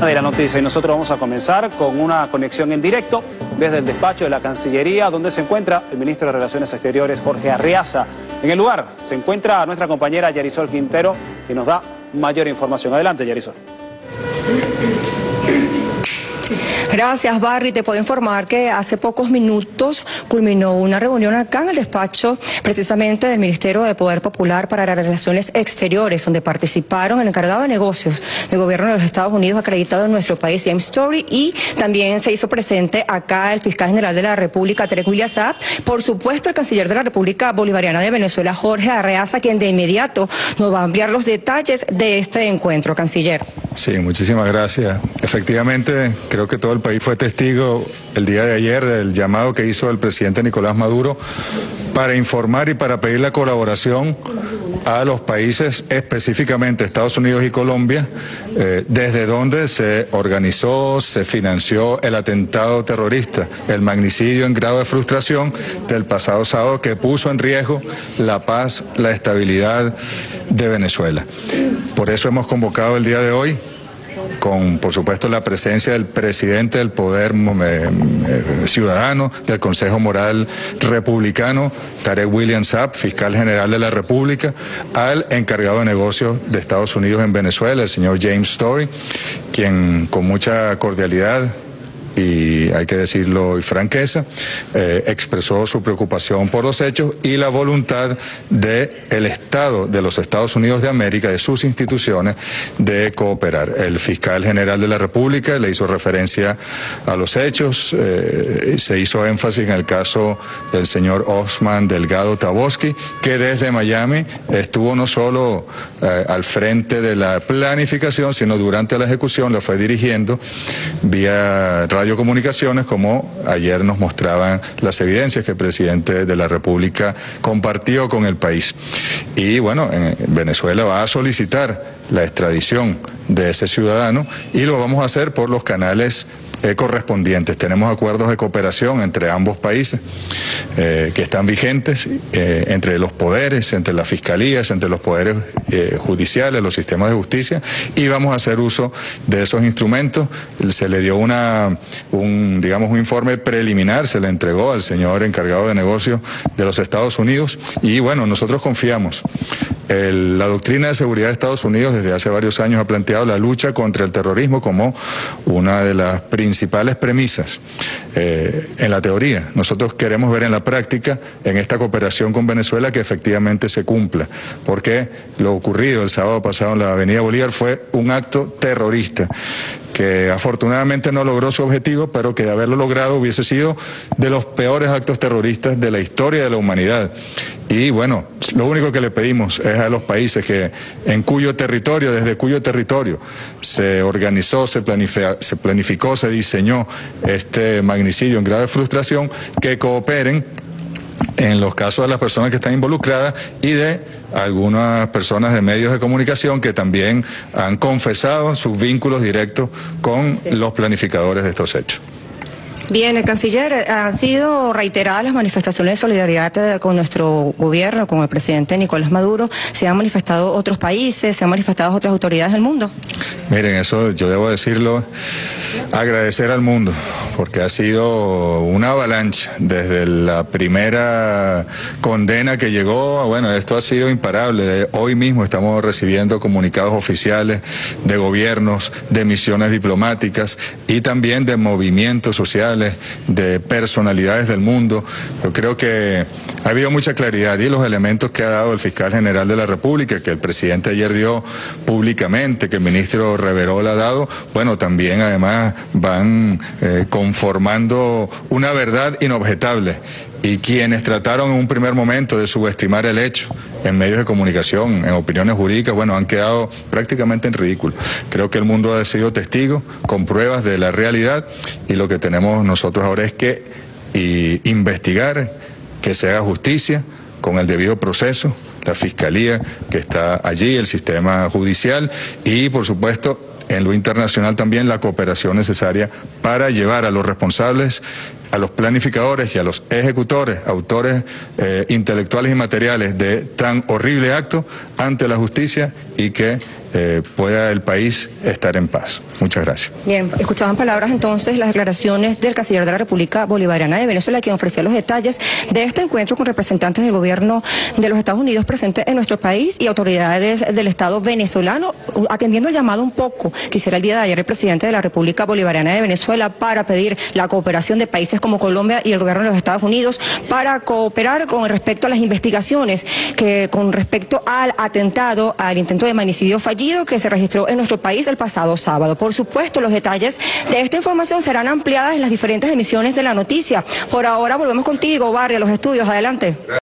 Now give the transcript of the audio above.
de la noticia y nosotros vamos a comenzar con una conexión en directo desde el despacho de la Cancillería donde se encuentra el ministro de Relaciones Exteriores Jorge Arriaza. En el lugar se encuentra nuestra compañera Yarisol Quintero que nos da mayor información. Adelante Yarisol. Gracias, Barry. Te puedo informar que hace pocos minutos culminó una reunión acá en el despacho precisamente del Ministerio de Poder Popular para las Relaciones Exteriores, donde participaron el encargado de negocios del gobierno de los Estados Unidos acreditado en nuestro país, James Story, y también se hizo presente acá el fiscal general de la República, Terek Williasat, por supuesto el canciller de la República Bolivariana de Venezuela, Jorge Arreaza, quien de inmediato nos va a enviar los detalles de este encuentro, canciller. Sí, muchísimas gracias. Efectivamente, creo que todo el país fue testigo el día de ayer del llamado que hizo el presidente Nicolás Maduro para informar y para pedir la colaboración a los países, específicamente Estados Unidos y Colombia, eh, desde donde se organizó, se financió el atentado terrorista, el magnicidio en grado de frustración del pasado sábado que puso en riesgo la paz, la estabilidad de Venezuela. Por eso hemos convocado el día de hoy con, por supuesto, la presencia del presidente del Poder Ciudadano, del Consejo Moral Republicano, Tarek William Saab, fiscal general de la República, al encargado de negocios de Estados Unidos en Venezuela, el señor James Story, quien con mucha cordialidad y hay que decirlo y franqueza, eh, expresó su preocupación por los hechos y la voluntad del el Estado de los Estados Unidos de América, de sus instituciones, de cooperar. El fiscal general de la República le hizo referencia a los hechos, eh, se hizo énfasis en el caso del señor Osman Delgado Taboski, que desde Miami estuvo no solo eh, al frente de la planificación, sino durante la ejecución, lo fue dirigiendo vía radio Comunicaciones, como ayer nos mostraban las evidencias que el presidente de la República compartió con el país. Y bueno, en Venezuela va a solicitar la extradición de ese ciudadano y lo vamos a hacer por los canales correspondientes. Tenemos acuerdos de cooperación entre ambos países eh, que están vigentes, eh, entre los poderes, entre las fiscalías, entre los poderes judiciales, los sistemas de justicia, y vamos a hacer uso de esos instrumentos. Se le dio una, un, digamos, un informe preliminar, se le entregó al señor encargado de negocios de los Estados Unidos, y bueno, nosotros confiamos la doctrina de seguridad de Estados Unidos desde hace varios años ha planteado la lucha contra el terrorismo como una de las principales premisas eh, en la teoría. Nosotros queremos ver en la práctica, en esta cooperación con Venezuela, que efectivamente se cumpla, porque lo ocurrido el sábado pasado en la Avenida Bolívar fue un acto terrorista que afortunadamente no logró su objetivo, pero que de haberlo logrado hubiese sido de los peores actos terroristas de la historia de la humanidad. Y bueno, lo único que le pedimos es a los países que en cuyo territorio, desde cuyo territorio se organizó, se, se planificó, se diseñó este magnicidio en grave frustración, que cooperen en los casos de las personas que están involucradas y de algunas personas de medios de comunicación que también han confesado sus vínculos directos con los planificadores de estos hechos. Bien, el canciller, eh, han sido reiteradas las manifestaciones de solidaridad eh, con nuestro gobierno, con el presidente Nicolás Maduro. ¿Se han manifestado otros países, se han manifestado otras autoridades del mundo? Miren, eso yo debo decirlo, agradecer al mundo, porque ha sido una avalancha desde la primera condena que llegó. Bueno, esto ha sido imparable. Hoy mismo estamos recibiendo comunicados oficiales de gobiernos, de misiones diplomáticas y también de movimientos sociales de personalidades del mundo. Yo creo que ha habido mucha claridad y los elementos que ha dado el fiscal general de la República, que el presidente ayer dio públicamente, que el ministro Reverol ha dado, bueno, también además van eh, conformando una verdad inobjetable y quienes trataron en un primer momento de subestimar el hecho en medios de comunicación, en opiniones jurídicas, bueno, han quedado prácticamente en ridículo. Creo que el mundo ha sido testigo con pruebas de la realidad y lo que tenemos nosotros ahora es que investigar, que se haga justicia con el debido proceso, la fiscalía que está allí, el sistema judicial y, por supuesto, en lo internacional también la cooperación necesaria para llevar a los responsables, a los planificadores y a los ejecutores, autores eh, intelectuales y materiales de tan horrible acto ante la justicia y que eh, pueda el país estar en paz. Muchas gracias. Bien, escuchaban palabras entonces las declaraciones del canciller de la República Bolivariana de Venezuela, quien ofrecía los detalles de este encuentro con representantes del gobierno de los Estados Unidos presentes en nuestro país y autoridades del Estado venezolano, atendiendo el llamado un poco que hiciera el día de ayer el presidente de la República Bolivariana de Venezuela para pedir la cooperación de países como Colombia y el gobierno de los Estados Unidos para cooperar con respecto a las investigaciones que con respecto al atentado, al intento de magnicidio fallido que se registró en nuestro país el pasado sábado. Por supuesto, los detalles de esta información serán ampliadas en las diferentes emisiones de la noticia. Por ahora volvemos contigo, Barrio, a los estudios. Adelante.